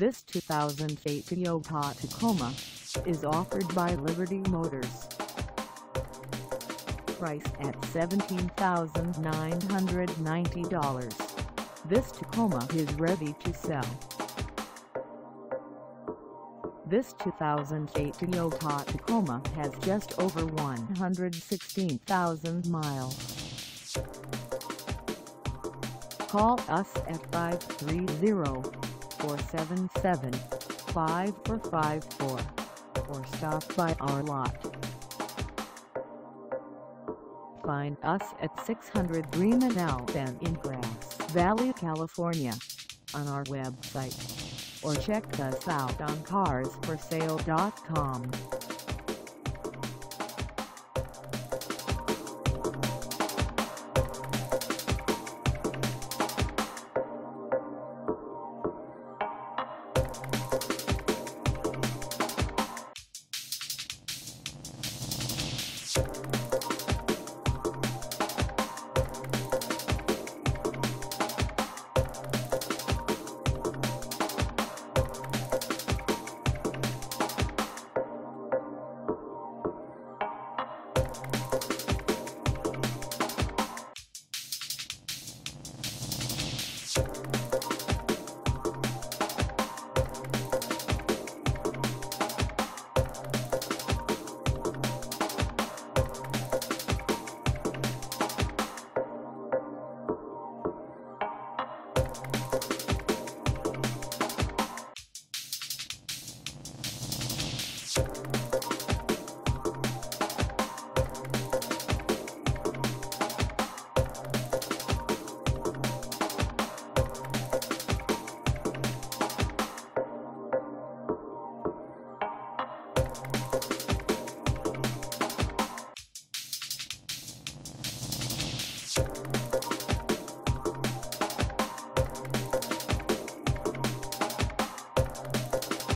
This 2008 Toyota Tacoma is offered by Liberty Motors. Price at $17,990. This Tacoma is ready to sell. This 2008 Toyota Tacoma has just over 116,000 miles. Call us at 530-477-5454 or stop by our lot. Find us at 600 Freeman Alpen in Grass Valley, California on our website or check us out on carsforsale.com. Thank